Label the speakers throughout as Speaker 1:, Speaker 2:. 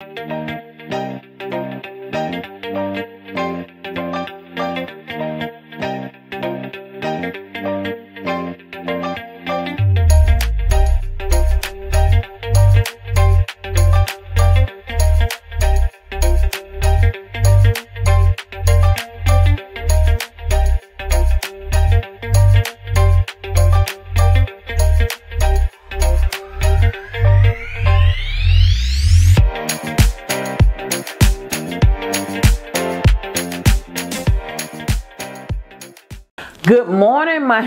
Speaker 1: Good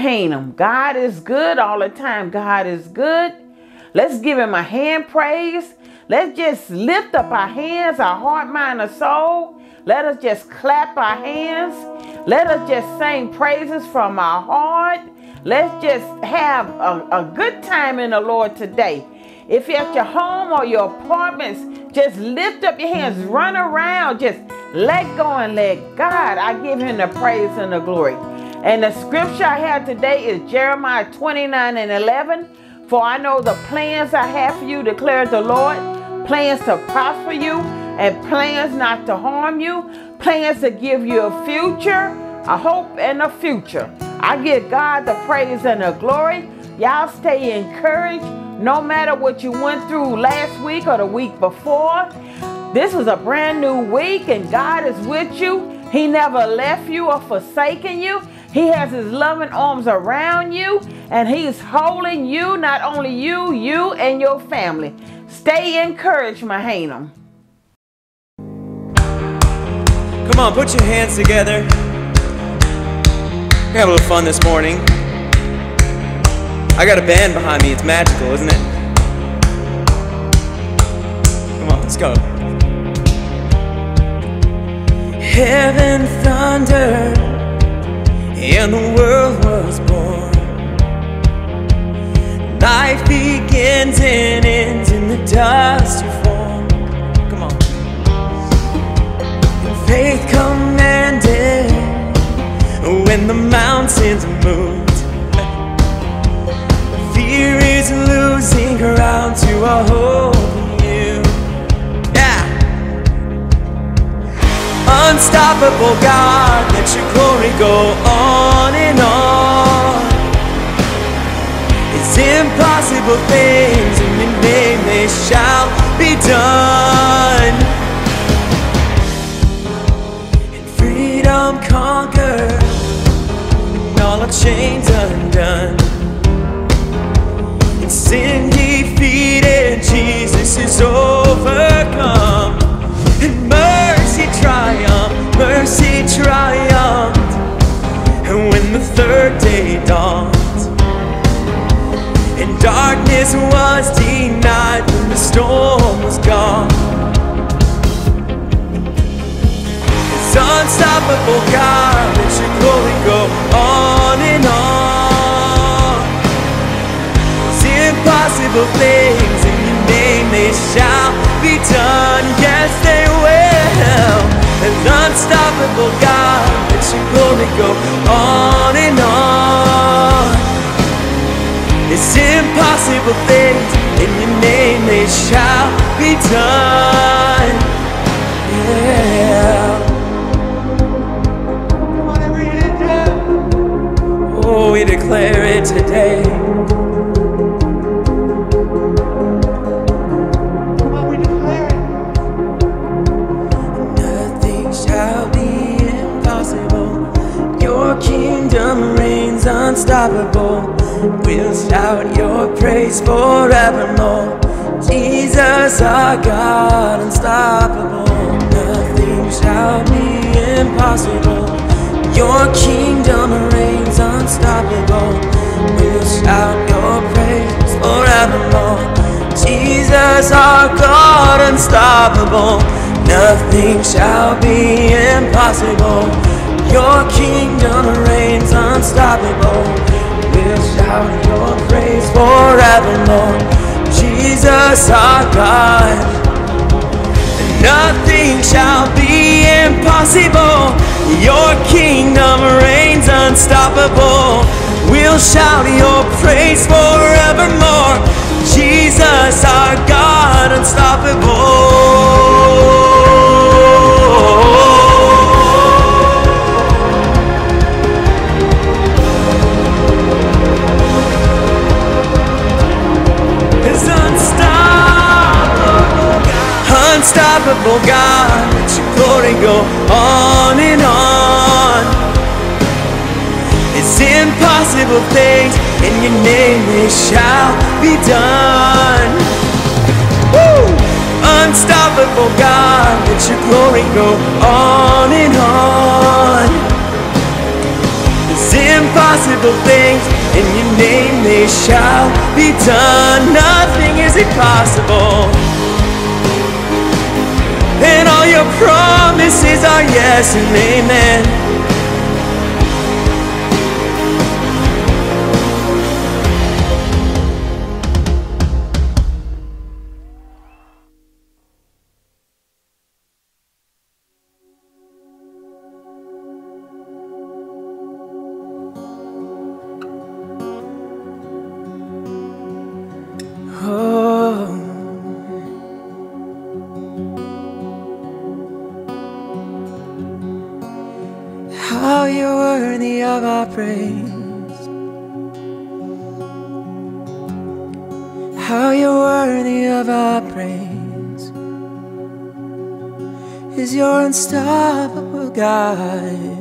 Speaker 1: Mahanaim. God is good all the time. God is good. Let's give him a hand praise. Let's just lift up our hands, our heart, mind, and soul. Let us just clap our hands. Let us just sing praises from our heart. Let's just have a, a good time in the Lord today. If you're at your home or your apartments, just lift up your hands, run around, just let go and let God. I give him the praise and the glory. And the scripture I have today is Jeremiah 29 and 11. For I know the plans I have for you, declares the Lord plans to prosper you and plans not to harm you, plans to give you a future, a hope, and a future. I give God the praise and the glory. Y'all stay encouraged no matter what you went through last week or the week before. This is a brand new week and God is with you. He never left you or forsaken you. He has his loving arms around you and he's holding you, not only you, you and your family. Stay encouraged, my Mahanaim.
Speaker 2: Come on, put your hands together. We're a little fun this morning. I got a band behind me. It's magical, isn't it? Come on, let's go. Heaven thundered and the world was born. Life begins and ends in the dust you form. Come on. And faith commanded when the mountains moved. Fear is losing ground to a hope Unstoppable God, let your glory go on and on. It's impossible things in your name they shall be done. And freedom conquered, and all our chains undone. And sin defeated, Jesus is overcome. And triumphed, mercy triumphed. And when the third day dawned, and darkness was denied when the storm was gone. It's unstoppable, God, let your glory go on and on. It's impossible things in your name they shall be done. Yes, they unstoppable God, your glory go on and on. It's impossible things in your name they shall be done. Yeah. Oh, we declare it today. Unstoppable. We'll shout your praise forevermore. Jesus, our God, unstoppable. Nothing shall be impossible. Your kingdom reigns unstoppable. We'll shout your praise forevermore. Jesus, our God, unstoppable. Nothing shall be impossible. Your kingdom reigns unstoppable. We'll shout your praise forevermore. Jesus, our God. Nothing shall be impossible. Your kingdom reigns unstoppable. We'll shout your praise forevermore. Jesus, our God, unstoppable. Unstoppable God. Let your glory go on and on. It's impossible things in your name they shall be done. Woo! Unstoppable God, let your glory go on and on. It's impossible things in your name they shall be done. Nothing is impossible. Your promises are yes and amen. Worthy of our praise. How you're worthy of our praise. Is your unstoppable God.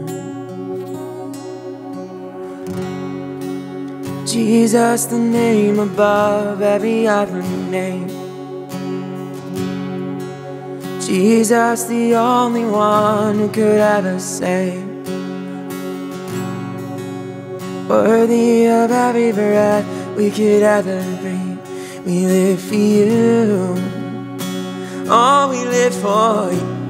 Speaker 2: Jesus, the name above every other name. Jesus, the only one who could ever save. Worthy of every breath we could ever breathe. We live for you. Oh, we live for you.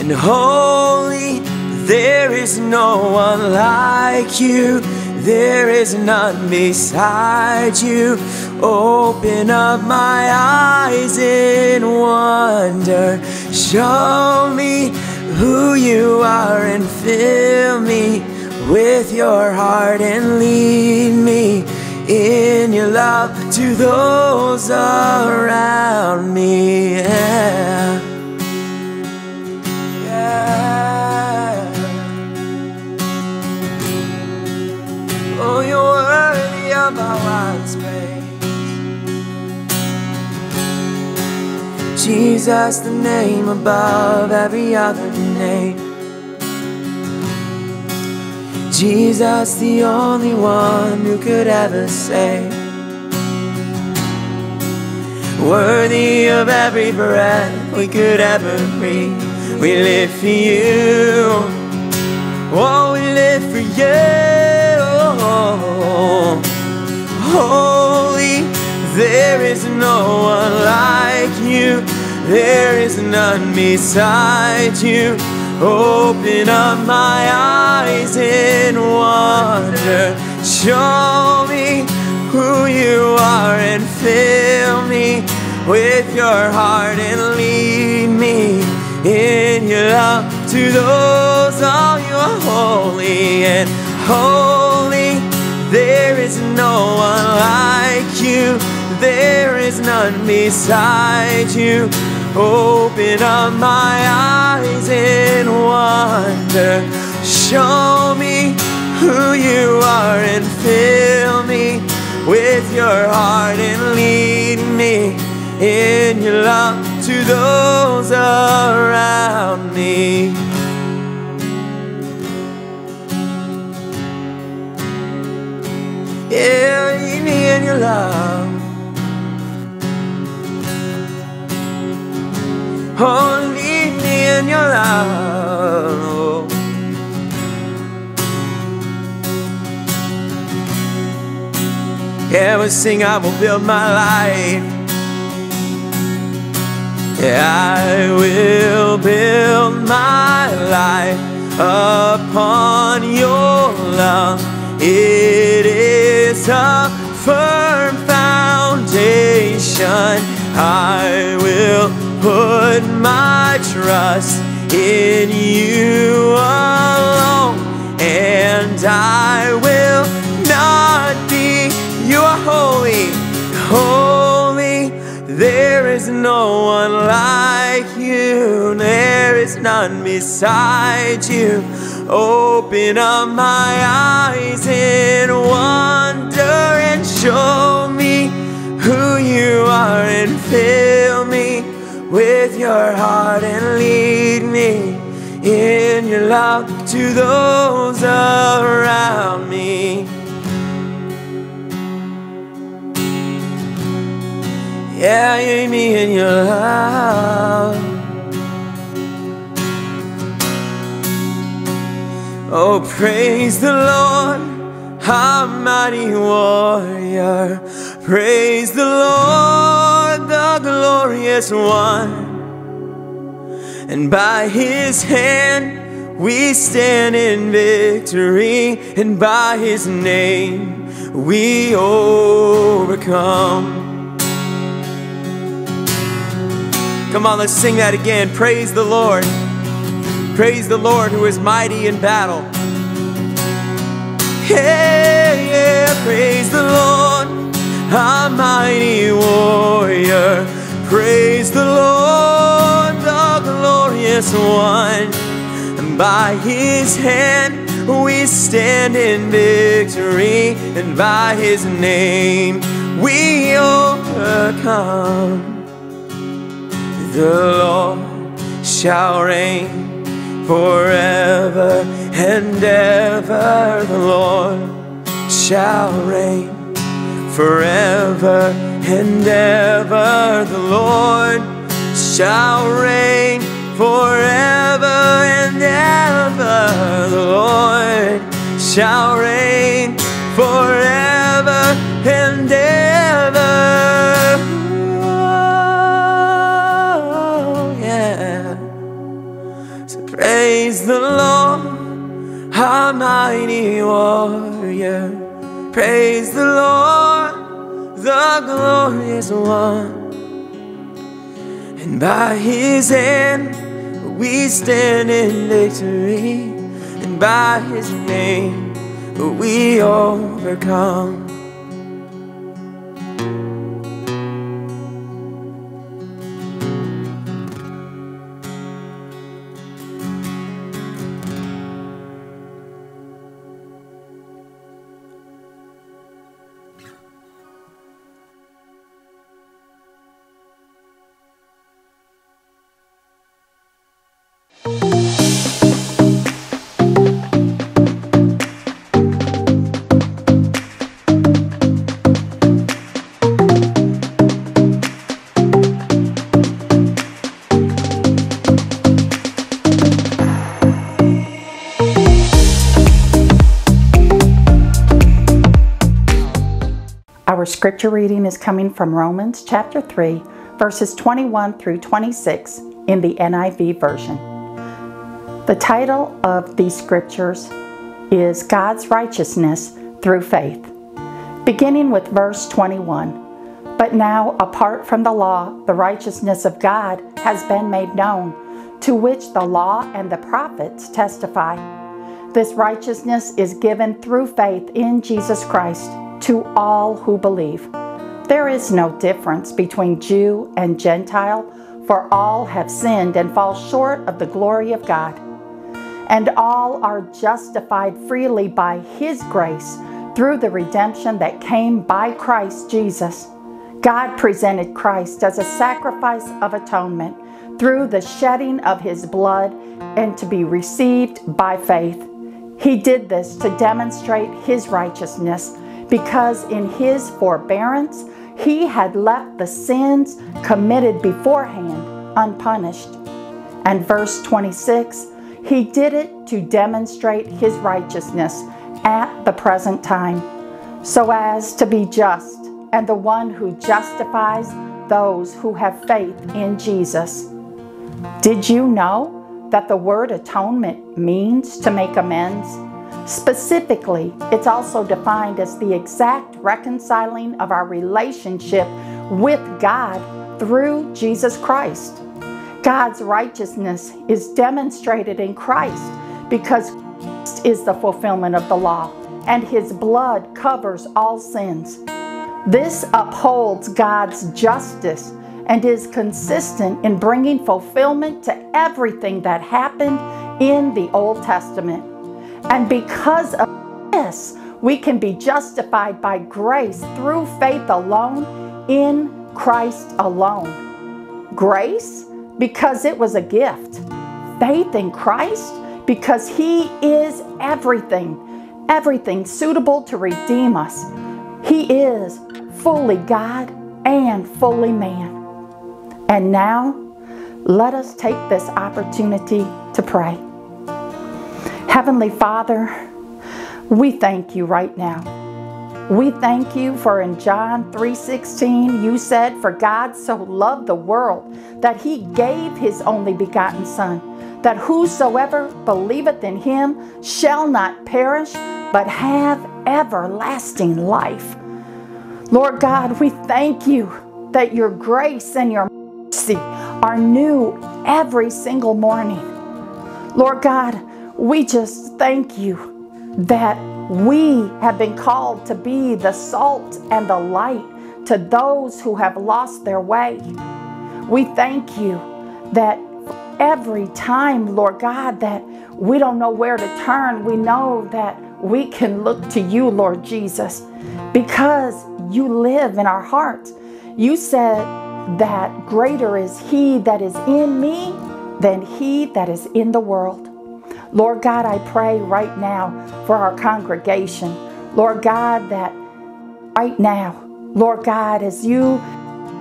Speaker 2: And holy, there is no one like you. There is none beside you. Open up my eyes in wonder. Show me who you are and fill me with your heart and lead me in your love to those around me. Yeah. Of our wildest praise. Jesus, the name above every other name. Jesus, the only one who could ever save. Worthy of every breath we could ever breathe. We live for you. Oh, we live for you. Holy, there is no one like you. There is none beside you. Open up my eyes in wonder. Show me who you are and fill me with your heart and lead me in your love to those all you are holy and holy. Is no one like you. There is none beside you. Open up my eyes in wonder. Show me who you are and fill me with your heart and lead me in your love to those around me. Yeah, you need your love. Only me in your love. Oh. Sing, I will build my life. I will build my life upon your love. It is a firm foundation. I will put my trust in you alone, and I will not be. You are holy, holy. There is no one like you. There is none beside you. Open up my eyes in wonder and show me who you are and fill me with your heart and lead me in your love to those around me. Yeah, lead me in your love. Oh, praise the Lord, our mighty warrior. Praise the Lord, the glorious one. And by his hand we stand in victory, and by his name we overcome. Come on, let's sing that again. Praise the Lord. Praise the Lord who is mighty in battle. Hey, yeah, praise the Lord, our mighty warrior. Praise the Lord, the glorious one. And by his hand we stand in victory, and by his name we overcome. The Lord shall reign forever and ever. The Lord shall reign forever and ever. The Lord shall reign forever and ever. The Lord shall reign forever and ever. Oh, yeah. So praise the Lord, our mighty warrior. Praise the Lord, the glorious one. And by his hand we stand in victory, and by his name we overcome.
Speaker 3: Scripture reading is coming from Romans chapter 3, verses 21 through 26 in the NIV version. The title of these scriptures is God's Righteousness Through Faith, beginning with verse 21. But now, apart from the law, the righteousness of God has been made known, to which the law and the prophets testify. This righteousness is given through faith in Jesus Christ to all who believe. There is no difference between Jew and Gentile, for all have sinned and fall short of the glory of God. And all are justified freely by His grace through the redemption that came by Christ Jesus. God presented Christ as a sacrifice of atonement through the shedding of His blood and to be received by faith. He did this to demonstrate His righteousness because in his forbearance he had left the sins committed beforehand unpunished. And verse 26 he did it to demonstrate his righteousness at the present time, so as to be just, and the one who justifies those who have faith in Jesus. Did you know that the word atonement means to make amends? Specifically, it's also defined as the exact reconciling of our relationship with God through Jesus Christ. God's righteousness is demonstrated in Christ because Christ is the fulfillment of the law and his blood covers all sins. This upholds God's justice and is consistent in bringing fulfillment to everything that happened in the Old Testament. And because of this, we can be justified by grace through faith alone in Christ alone. Grace because it was a gift. Faith in Christ because He is everything, everything suitable to redeem us. He is fully God and fully man. And now, let us take this opportunity to pray. Heavenly Father, we thank you right now. We thank you for in John 3:16 you said for God so loved the world that he gave his only begotten son that whosoever believeth in him shall not perish but have everlasting life. Lord God, we thank you that your grace and your mercy are new every single morning. Lord God, we just thank you that we have been called to be the salt and the light to those who have lost their way. We thank you that every time, Lord God, that we don't know where to turn, we know that we can look to you, Lord Jesus, because you live in our hearts. You said that greater is He that is in me than He that is in the world. Lord God, I pray right now for our congregation. Lord God, that right now, Lord God, as you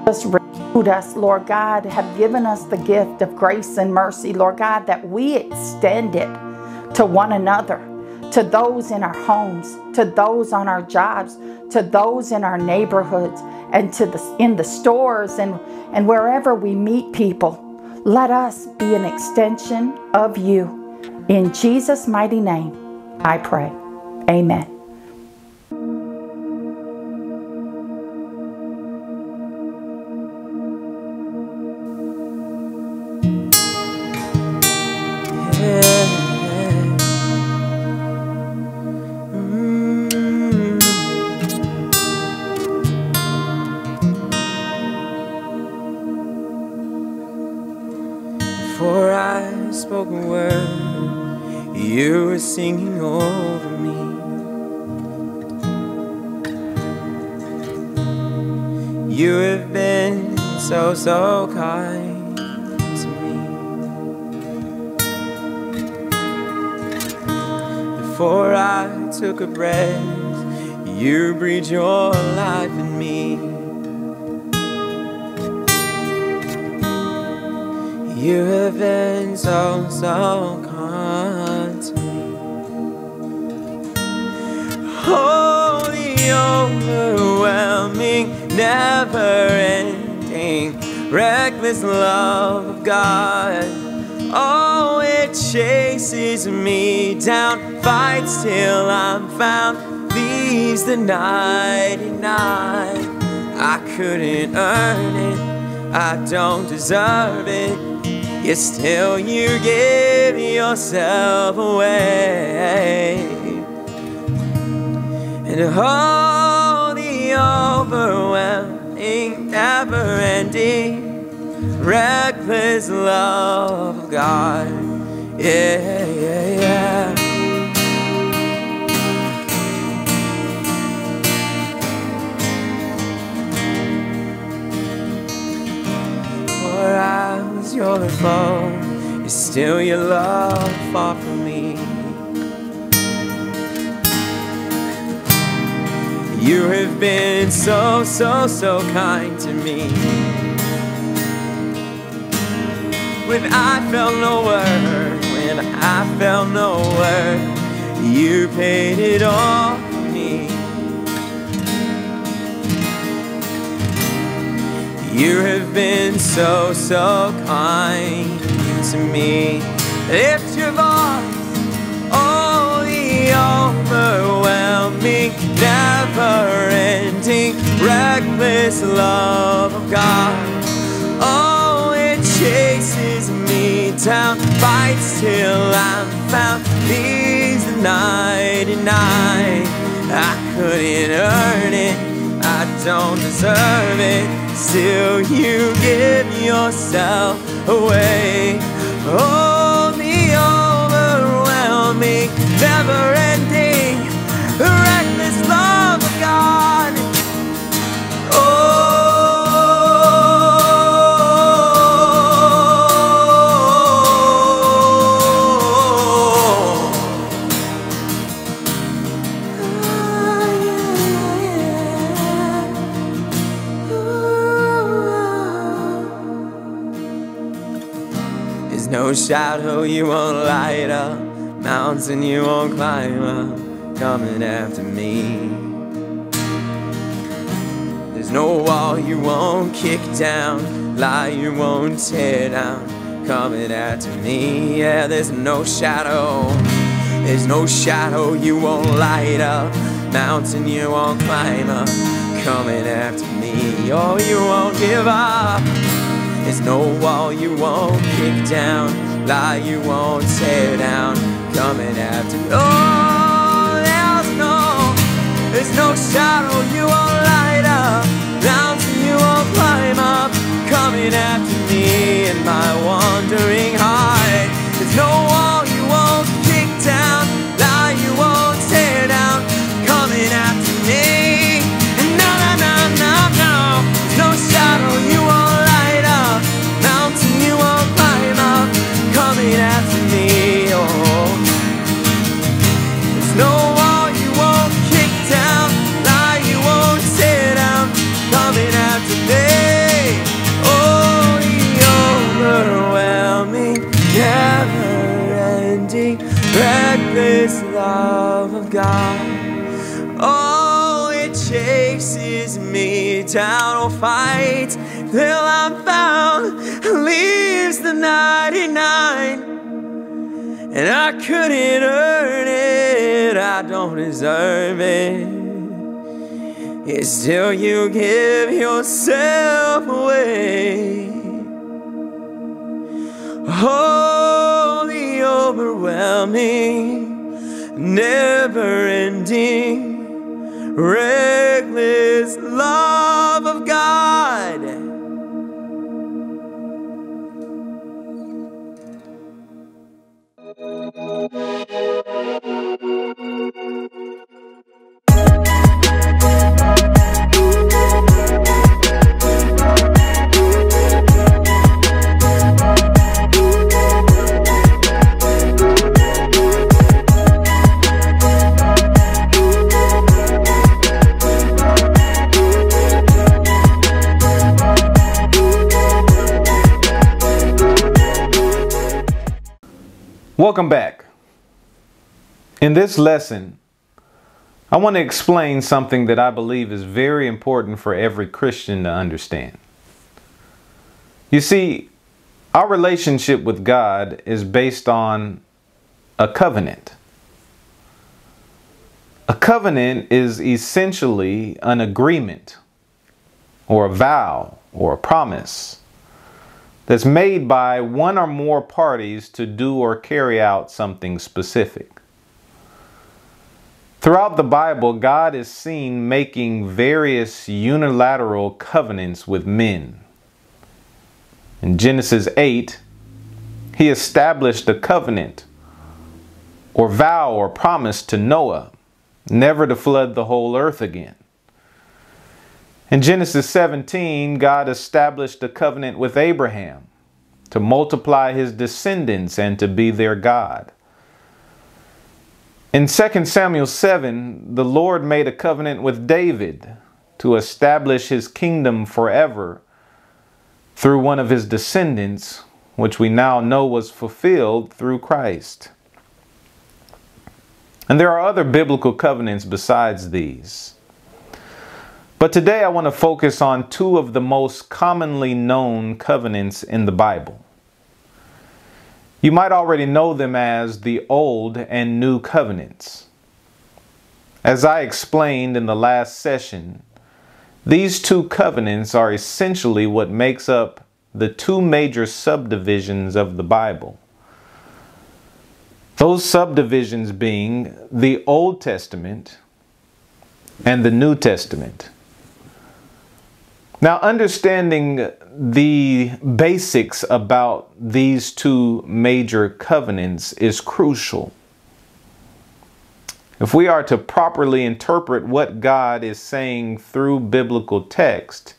Speaker 3: just renewed us, Lord God, have given us the gift of grace and mercy, Lord God, that we extend it to one another, to those in our homes, to those on our jobs, to those in our neighborhoods, and to the in the stores and, and wherever we meet people. Let us be an extension of you. In Jesus' mighty name, I pray. Amen.
Speaker 2: Couldn't earn it, I don't deserve it. Yet still you give yourself away. And all the overwhelming, never-ending Reckless love of God. Yeah, yeah, yeah Was your foe, is still your love far from me. You have been so, so, so kind to me. When I felt no word, when I felt no word, you paid it all You have been so, so kind to me. Lift your voice, oh, the overwhelming, never ending, reckless love of God. Oh, it chases me down, fights till I'm found, leaves the 99. I couldn't earn it, don't deserve it. Still, you give yourself away. Oh, shadow you won't light up, mountain you won't climb up, coming after me. There's no wall you won't kick down, lie you won't tear down, coming after me. Yeah, there's no shadow, there's no shadow you won't light up, mountain you won't climb up, coming after me. Oh, you won't give up. There's no wall you won't kick down, lie you won't tear down, coming after. Oh, there's no, there's no shadow you won't light up, mountain you won't climb up, coming after me in my wandering heart. There's no down, oh, fight till I'm found, leaves the 99. And I couldn't earn it, I don't deserve it. Yet still you give yourself away. Oh, the overwhelming, never ending, reckless love of God.
Speaker 4: Welcome back. In this lesson, I want to explain something that I believe is very important for every Christian to understand. You see, our relationship with God is based on a covenant. A covenant is essentially an agreement or a vow or a promise that's made by one or more parties to do or carry out something specific. Throughout the Bible, God is seen making various unilateral covenants with men. In Genesis 8, he established a covenant or vow or promise to Noah never to flood the whole earth again. In Genesis 17, God established a covenant with Abraham to multiply his descendants and to be their God. In 2 Samuel 7, the Lord made a covenant with David to establish his kingdom forever through one of his descendants, which we now know was fulfilled through Christ. And there are other biblical covenants besides these. But today I want to focus on two of the most commonly known covenants in the Bible. You might already know them as the Old and New Covenants. As I explained in the last session, these two covenants are essentially what makes up the two major subdivisions of the Bible. Those subdivisions being the Old Testament and the New Testament. Now, understanding the basics about these two major covenants is crucial. If we are to properly interpret what God is saying through biblical text,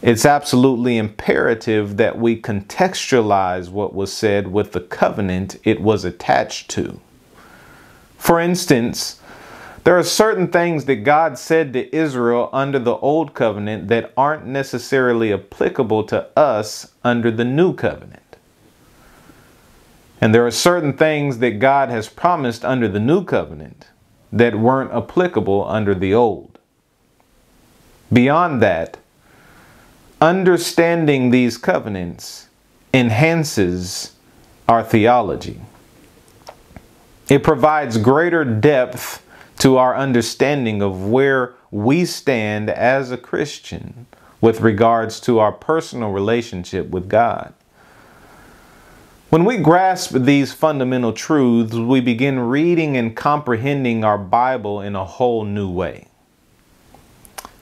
Speaker 4: it's absolutely imperative that we contextualize what was said with the covenant it was attached to. For instance, there are certain things that God said to Israel under the old covenant that aren't necessarily applicable to us under the new covenant. And there are certain things that God has promised under the new covenant that weren't applicable under the old. Beyond that, understanding these covenants enhances our theology. It provides greater depth to our understanding of where we stand as a Christian with regards to our personal relationship with God. When we grasp these fundamental truths, we begin reading and comprehending our Bible in a whole new way.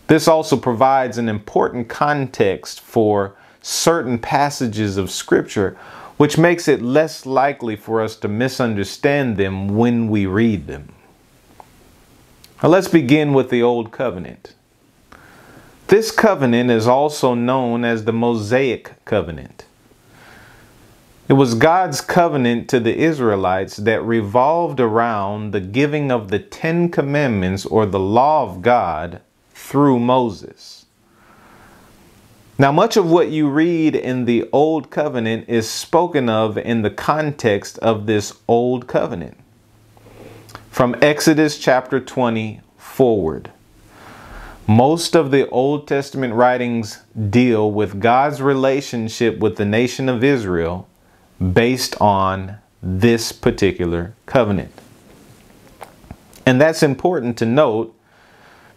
Speaker 4: This also provides an important context for certain passages of Scripture, which makes it less likely for us to misunderstand them when we read them. Now let's begin with the Old Covenant. This covenant is also known as the Mosaic Covenant. It was God's covenant to the Israelites that revolved around the giving of the Ten Commandments or the law of God through Moses. Now, much of what you read in the Old Covenant is spoken of in the context of this Old Covenant. From Exodus chapter 20 forward, most of the Old Testament writings deal with God's relationship with the nation of Israel based on this particular covenant. And that's important to note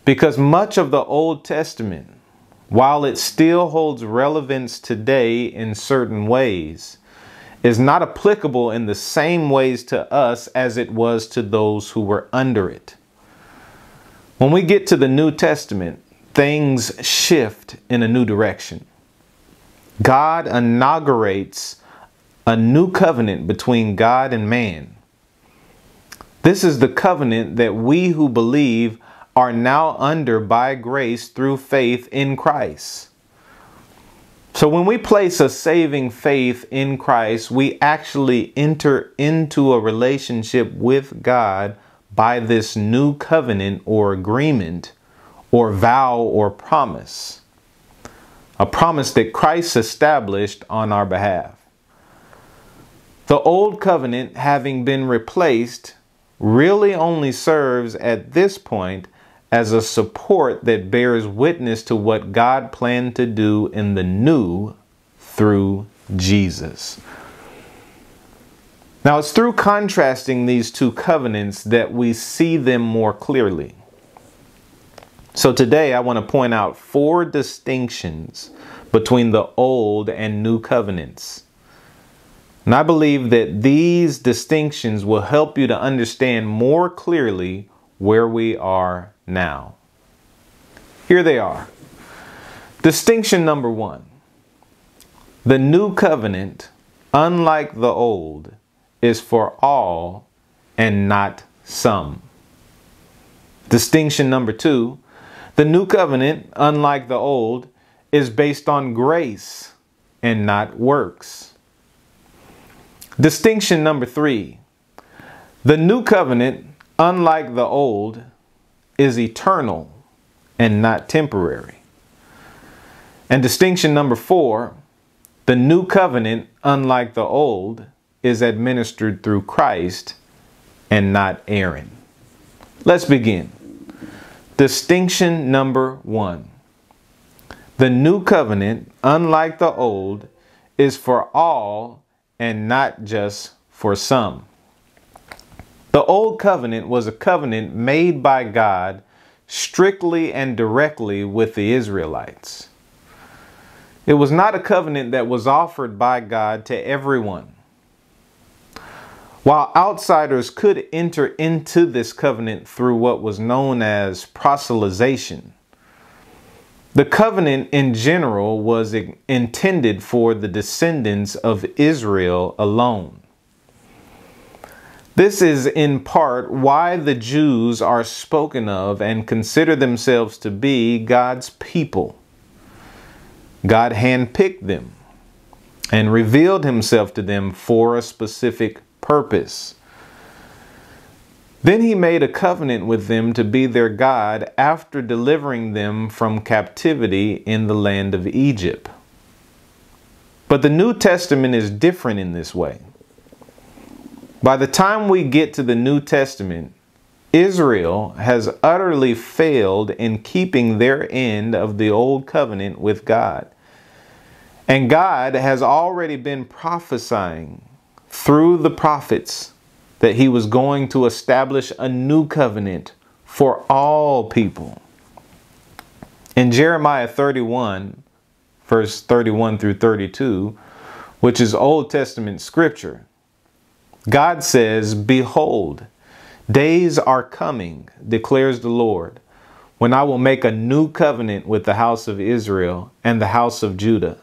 Speaker 4: because much of the Old Testament, while it still holds relevance today in certain ways, is not applicable in the same ways to us as it was to those who were under it. When we get to the New Testament, things shift in a new direction. God inaugurates a new covenant between God and man. This is the covenant that we who believe are now under by grace through faith in Christ. So when we place a saving faith in Christ, we actually enter into a relationship with God by this new covenant or agreement or vow or promise. A promise that Christ established on our behalf. The old covenant having been replaced really only serves at this point as a support that bears witness to what God planned to do in the new through Jesus. Now, it's through contrasting these two covenants that we see them more clearly. So, today I want to point out four distinctions between the old and new covenants. And I believe that these distinctions will help you to understand more clearly where we are now. Here they are. Distinction number one the new covenant, unlike the old, is for all and not some. Distinction number two the new covenant, unlike the old, is based on grace and not works. Distinction number three the new covenant, unlike the old, is eternal and not temporary. And distinction number four the new covenant, unlike the old, is administered through Christ and not Aaron. Let's begin. Distinction number one. The new covenant, unlike the old, is for all and not just for some. The old covenant was a covenant made by God strictly and directly with the Israelites. It was not a covenant that was offered by God to everyone. While outsiders could enter into this covenant through what was known as proselytization, the covenant in general was intended for the descendants of Israel alone. This is in part why the Jews are spoken of and consider themselves to be God's people. God handpicked them and revealed himself to them for a specific purpose. Then he made a covenant with them to be their God after delivering them from captivity in the land of Egypt. But the New Testament is different in this way. By the time we get to the New Testament, Israel has utterly failed in keeping their end of the old covenant with God. And God has already been prophesying through the prophets that he was going to establish a new covenant for all people. In Jeremiah 31, verse 31 through 32, which is Old Testament scripture, God says, Behold, days are coming, declares the Lord, when I will make a new covenant with the house of Israel and the house of Judah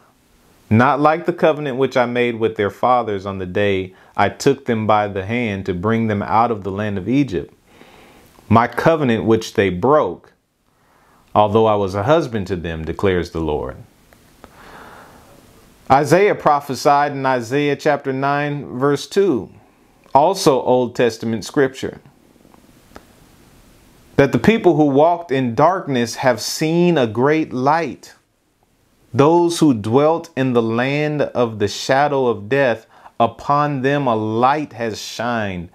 Speaker 4: not like the covenant which I made with their fathers on the day I took them by the hand to bring them out of the land of Egypt. My covenant which they broke, although I was a husband to them, declares the Lord. Isaiah prophesied in Isaiah chapter 9, verse 2, also Old Testament scripture, that the people who walked in darkness have seen a great light. Those who dwelt in the land of the shadow of death, upon them a light has shined.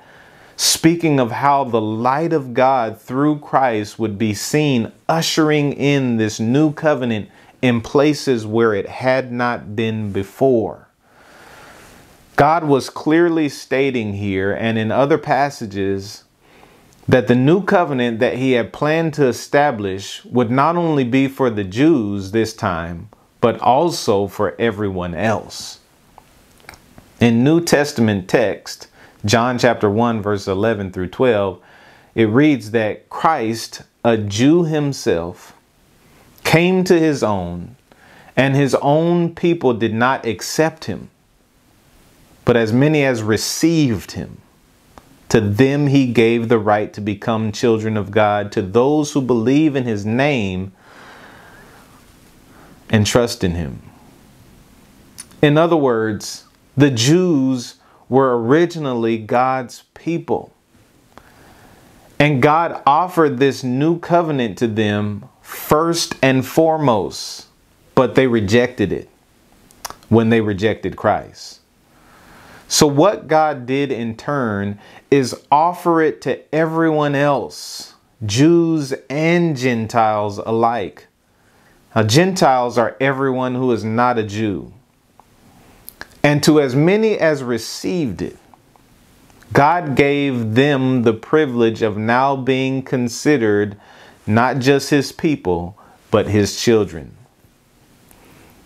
Speaker 4: Speaking of how the light of God through Christ would be seen, ushering in this new covenant in places where it had not been before. God was clearly stating here and in other passages that the new covenant that he had planned to establish would not only be for the Jews this time, but also for everyone else. In New Testament text, John chapter 1 verse 11 through 12, it reads that Christ, a Jew himself, came to his own, and his own people did not accept him. But as many as received him, to them he gave the right to become children of God, to those who believe in his name, and trust in him. In other words, the Jews were originally God's people. And God offered this new covenant to them first and foremost, but they rejected it when they rejected Christ. So, what God did in turn is offer it to everyone else, Jews and Gentiles alike. Now, Gentiles are everyone who is not a Jew. And to as many as received it, God gave them the privilege of now being considered not just his people, but his children.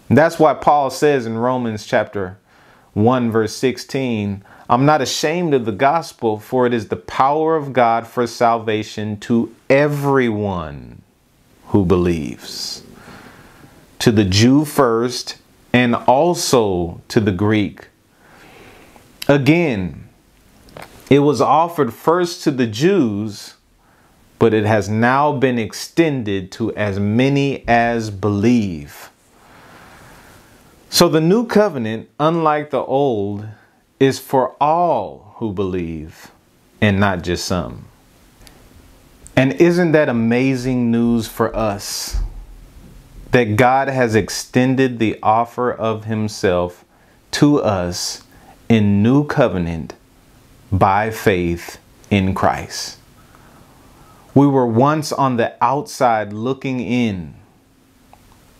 Speaker 4: And that's why Paul says in Romans chapter 1, verse 16, I'm not ashamed of the gospel, for it is the power of God for salvation to everyone who believes to the Jew first and also to the Greek. Again, it was offered first to the Jews, but it has now been extended to as many as believe. So the new covenant, unlike the old, is for all who believe and not just some. And isn't that amazing news for us? that God has extended the offer of Himself to us in new covenant by faith in Christ. We were once on the outside looking in,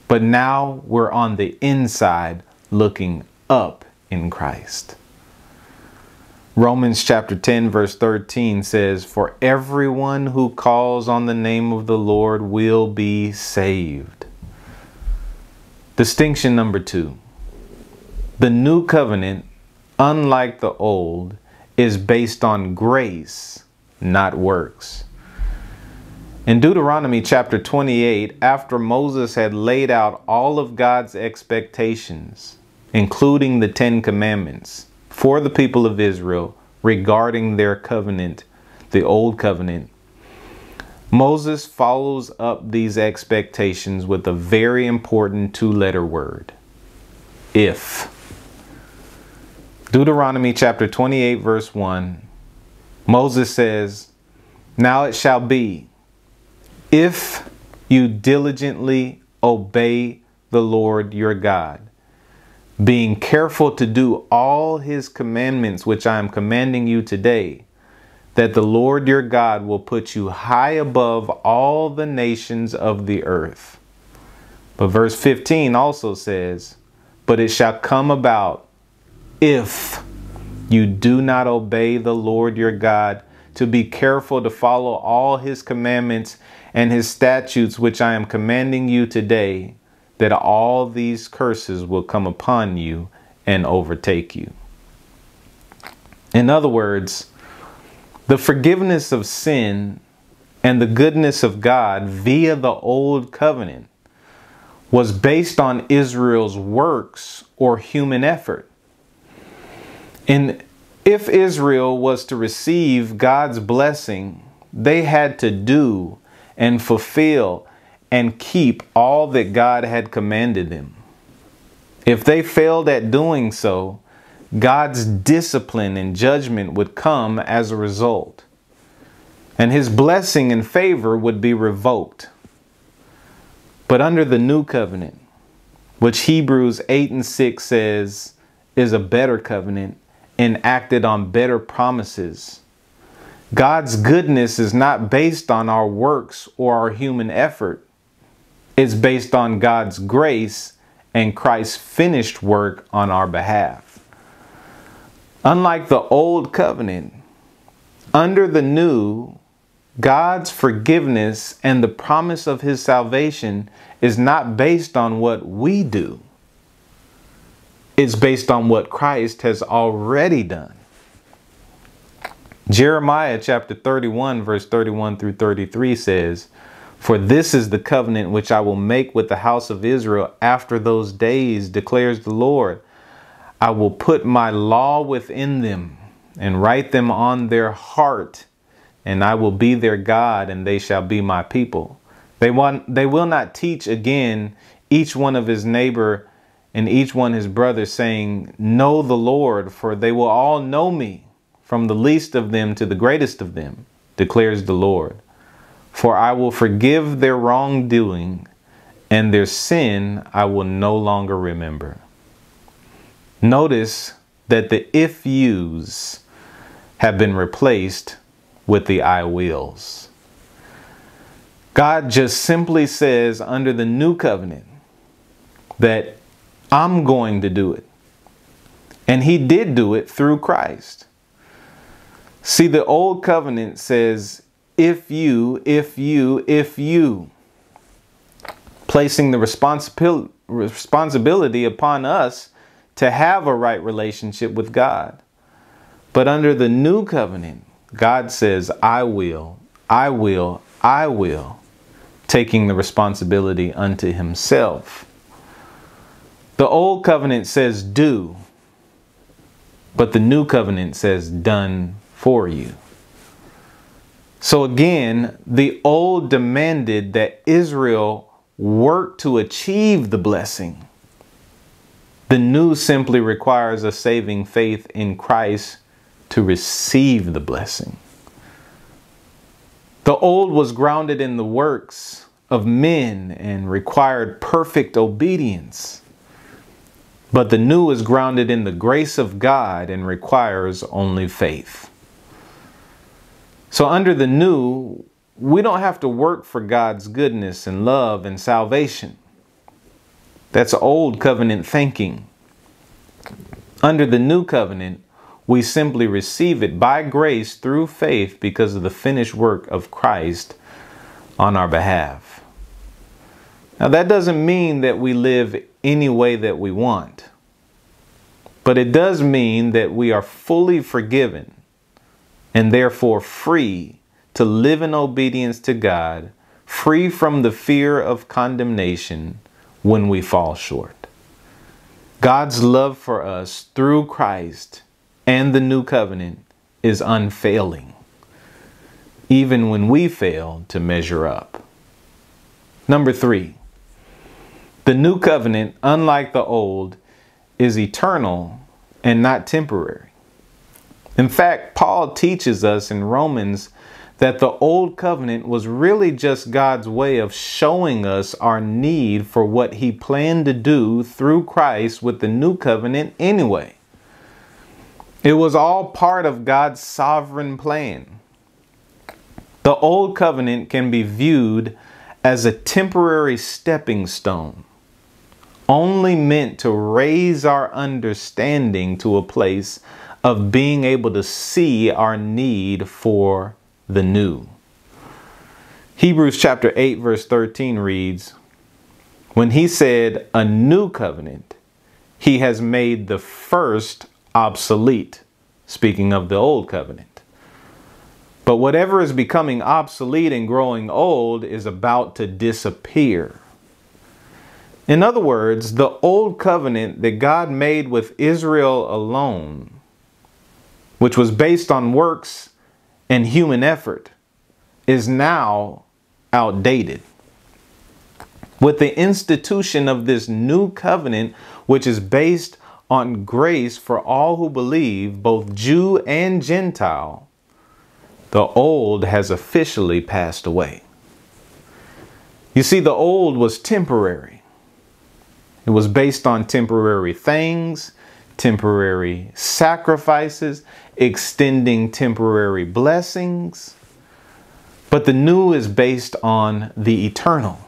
Speaker 4: but now we're on the inside looking up in Christ. Romans chapter 10, verse 13 says, For everyone who calls on the name of the Lord will be saved. Distinction number two the new covenant, unlike the old, is based on grace, not works. In Deuteronomy chapter 28, after Moses had laid out all of God's expectations, including the Ten Commandments, for the people of Israel regarding their covenant, the old covenant, Moses follows up these expectations with a very important two letter word if. Deuteronomy chapter 28, verse 1, Moses says, Now it shall be, if you diligently obey the Lord your God, being careful to do all his commandments which I am commanding you today, that the Lord your God will put you high above all the nations of the earth. But verse 15 also says, But it shall come about if you do not obey the Lord your God to be careful to follow all his commandments and his statutes which I am commanding you today that all these curses will come upon you and overtake you. In other words, the forgiveness of sin and the goodness of God via the old covenant was based on Israel's works or human effort. And if Israel was to receive God's blessing, they had to do and fulfill and keep all that God had commanded them. If they failed at doing so, God's discipline and judgment would come as a result, and his blessing and favor would be revoked. But under the new covenant, which Hebrews 8 and 6 says is a better covenant and acted on better promises, God's goodness is not based on our works or our human effort It's based on God's grace and Christ's finished work on our behalf. Unlike the old covenant, under the new, God's forgiveness and the promise of his salvation is not based on what we do. It's based on what Christ has already done. Jeremiah chapter 31, verse 31 through 33 says, for this is the covenant which I will make with the house of Israel after those days, declares the Lord. I will put my law within them and write them on their heart, and I will be their God, and they shall be my people. They want they will not teach again each one of his neighbor and each one his brother, saying, Know the Lord, for they will all know me, from the least of them to the greatest of them, declares the Lord. For I will forgive their wrongdoing, and their sin I will no longer remember. Notice that the if yous have been replaced with the I wills. God just simply says under the new covenant that I'm going to do it. And he did do it through Christ. See, the old covenant says if you, if you, if you, placing the responsibility responsibility upon us to have a right relationship with God. But under the new covenant, God says, I will, I will, I will, taking the responsibility unto himself. The old covenant says do, but the new covenant says done for you. So again, the old demanded that Israel work to achieve the blessing. The new simply requires a saving faith in Christ to receive the blessing. The old was grounded in the works of men and required perfect obedience. But the new is grounded in the grace of God and requires only faith. So under the new, we don't have to work for God's goodness and love and salvation. That's old covenant thinking. Under the new covenant, we simply receive it by grace through faith because of the finished work of Christ on our behalf. Now, that doesn't mean that we live any way that we want, but it does mean that we are fully forgiven and therefore free to live in obedience to God, free from the fear of condemnation when we fall short. God's love for us through Christ and the new covenant is unfailing, even when we fail to measure up. Number three, the new covenant, unlike the old, is eternal and not temporary. In fact, Paul teaches us in Romans that the old covenant was really just God's way of showing us our need for what he planned to do through Christ with the new covenant anyway. It was all part of God's sovereign plan. The old covenant can be viewed as a temporary stepping stone, only meant to raise our understanding to a place of being able to see our need for the new. Hebrews chapter 8, verse 13 reads, When he said a new covenant, he has made the first obsolete, speaking of the old covenant. But whatever is becoming obsolete and growing old is about to disappear. In other words, the old covenant that God made with Israel alone, which was based on works and human effort, is now outdated. With the institution of this new covenant, which is based on grace for all who believe, both Jew and Gentile, the old has officially passed away. You see, the old was temporary. It was based on temporary things, temporary sacrifices, extending temporary blessings. But the new is based on the eternal.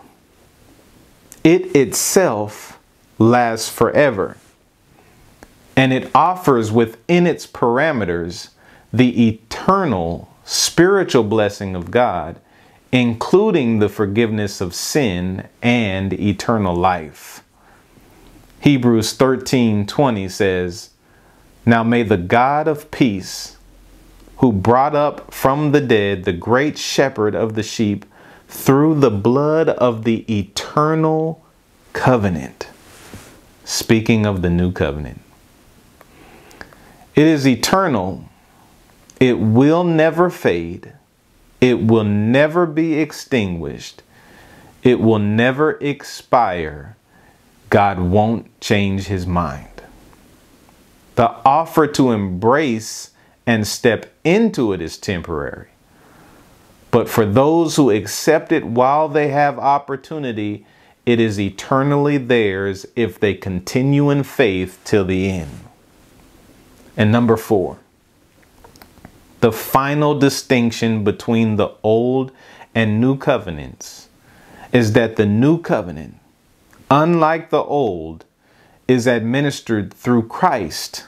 Speaker 4: It itself lasts forever and it offers within its parameters the eternal spiritual blessing of God, including the forgiveness of sin and eternal life. Hebrews 13:20 says, "Now may the God of peace, who brought up from the dead the great shepherd of the sheep through the blood of the eternal covenant." Speaking of the new covenant, it is eternal. It will never fade. It will never be extinguished. It will never expire. God won't change his mind. The offer to embrace and step into it is temporary. But for those who accept it while they have opportunity, it is eternally theirs if they continue in faith till the end. And number four, the final distinction between the old and new covenants is that the new covenant, unlike the old, is administered through Christ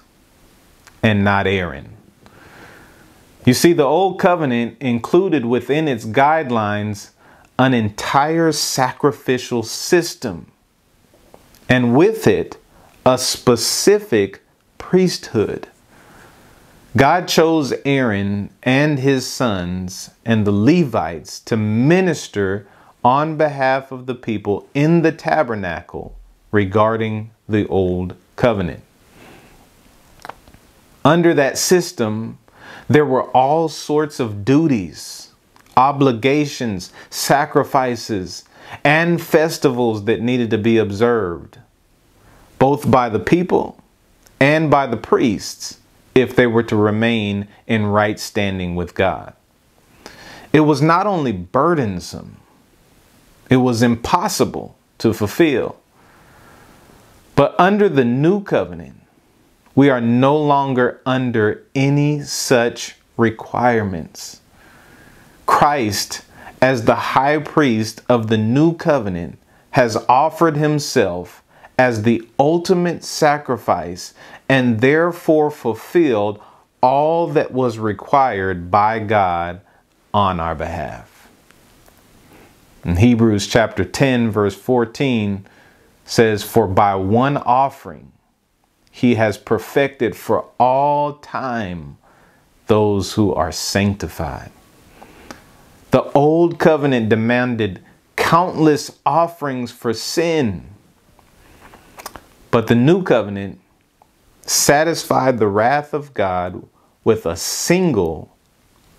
Speaker 4: and not Aaron. You see, the old covenant included within its guidelines an entire sacrificial system, and with it, a specific priesthood. God chose Aaron and his sons and the Levites to minister on behalf of the people in the tabernacle regarding the old covenant. Under that system, there were all sorts of duties, obligations, sacrifices, and festivals that needed to be observed, both by the people and by the priests if they were to remain in right standing with God. It was not only burdensome, it was impossible to fulfill. But under the new covenant, we are no longer under any such requirements. Christ, as the high priest of the new covenant, has offered himself as the ultimate sacrifice and therefore fulfilled all that was required by God on our behalf. In Hebrews chapter 10, verse 14 says, For by one offering he has perfected for all time those who are sanctified. The old covenant demanded countless offerings for sin, but the new covenant satisfied the wrath of God with a single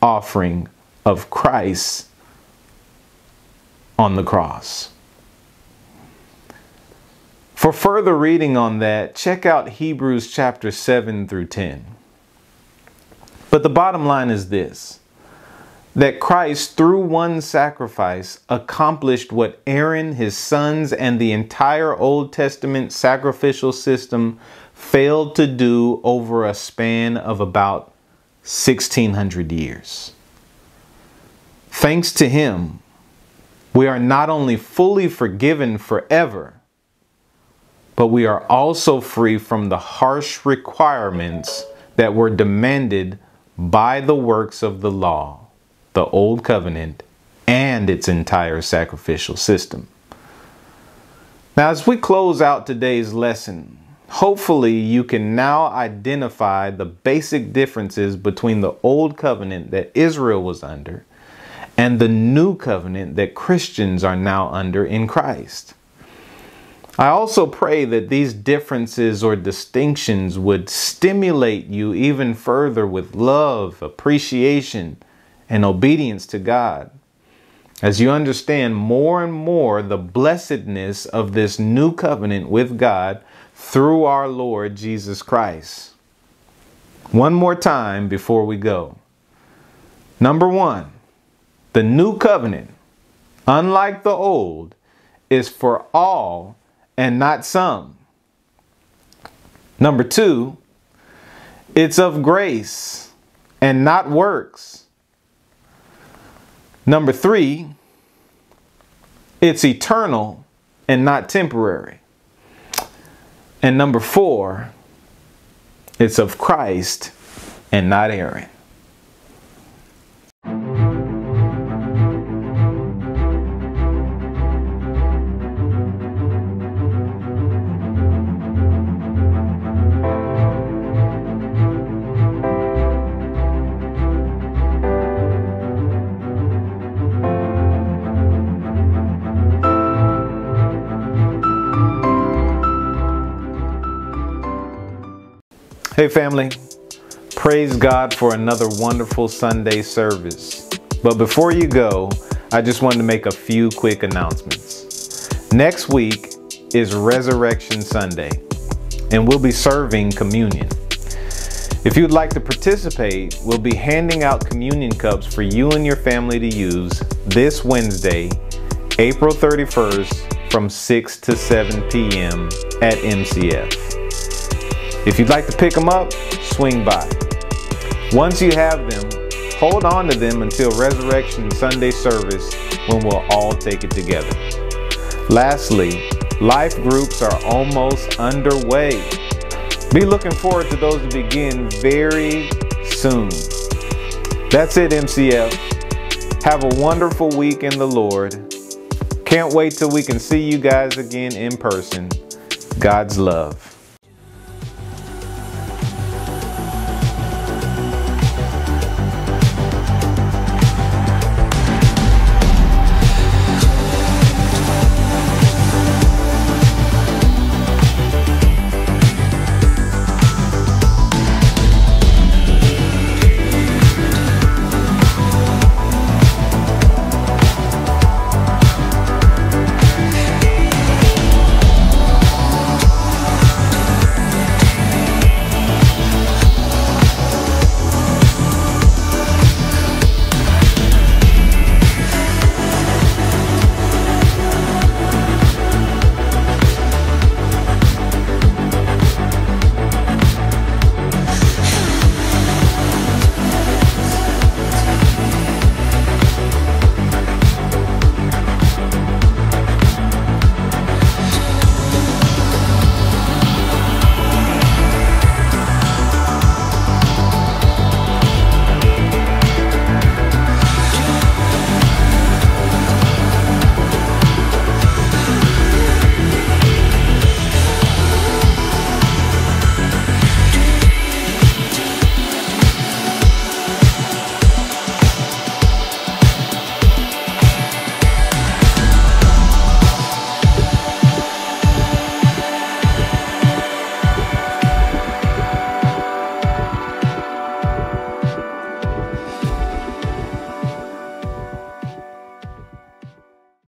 Speaker 4: offering of Christ on the cross. For further reading on that, check out Hebrews chapter 7 through 10. But the bottom line is this that Christ, through one sacrifice, accomplished what Aaron, his sons, and the entire Old Testament sacrificial system failed to do over a span of about 1600 years. Thanks to him, we are not only fully forgiven forever, but we are also free from the harsh requirements that were demanded by the works of the law, the Old Covenant, and its entire sacrificial system. Now, as we close out today's lesson, hopefully you can now identify the basic differences between the Old Covenant that Israel was under and the New Covenant that Christians are now under in Christ. I also pray that these differences or distinctions would stimulate you even further with love, appreciation, and obedience to God. As you understand more and more the blessedness of this new covenant with God through our Lord Jesus Christ. One more time before we go. Number one, the new covenant, unlike the old, is for all and not some. Number two, it's of grace and not works. Number three, it's eternal and not temporary. And number four, it's of Christ and not Aaron. Hey, family. Praise God for another wonderful Sunday service. But before you go, I just wanted to make a few quick announcements. Next week is Resurrection Sunday, and we'll be serving communion. If you'd like to participate, we'll be handing out communion cups for you and your family to use this Wednesday, April 31st from 6 to 7 p.m. at MCF. If you'd like to pick them up, swing by. Once you have them, hold on to them until Resurrection Sunday service when we'll all take it together. Lastly, life groups are almost underway. Be looking forward to those to begin very soon. That's it, MCF. Have a wonderful week in the Lord. Can't wait till we can see you guys again in person. God's love.